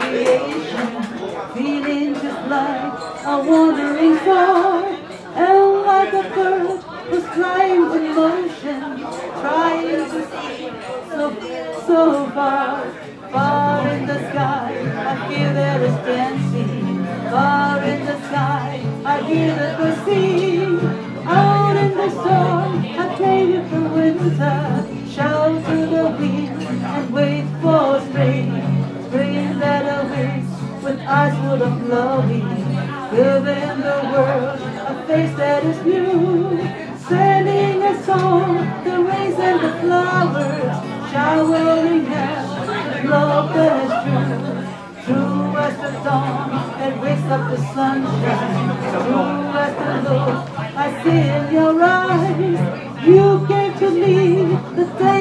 creation, feeling just like a wandering star, and like a bird who's flying in motion, trying to see so, so far, far in the sky, I feel there is dancing, far in the sky, I hear the birds sing, out in the storm, I play with for winter, shelter. Eyes full of loving, giving the world a face that is new, sending a song, the rains and the flowers, showering out love that is true, true as the dawn that wakes up the sunshine, true as the look I see in your eyes, you gave to me the day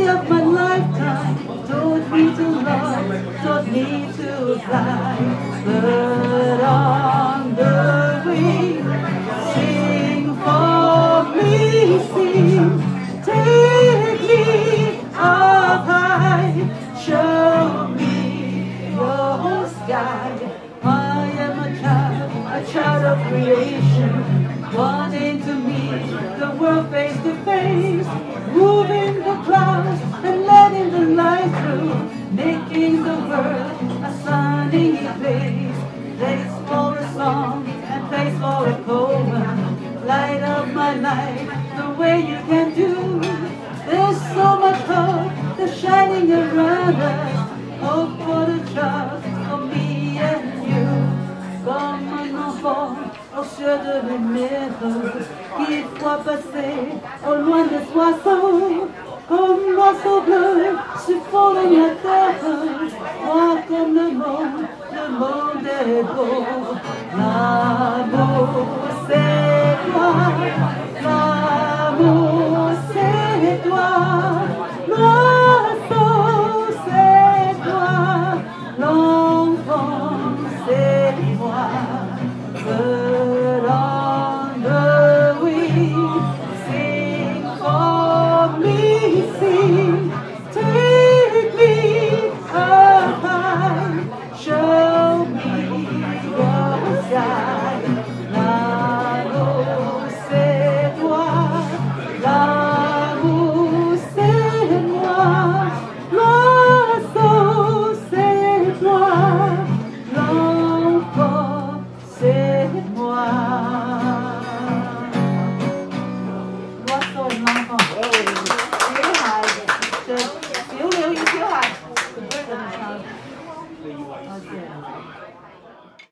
on the wing, sing for me, sing. Take me up high, show me your sky. I am a child, a child of creation, wanting to meet the world face to face, moving the place, for a song and place for a poem. Light up my life the way you can do. There's so much hope that's shining around us. Hope for the child, for me and you. Comme un enfant au cieux de lumière qui voit passer au loin des oiseaux. Comme l'oiseau bleu survolant la terre, moi comme le monde, mon dégo, lá no céu.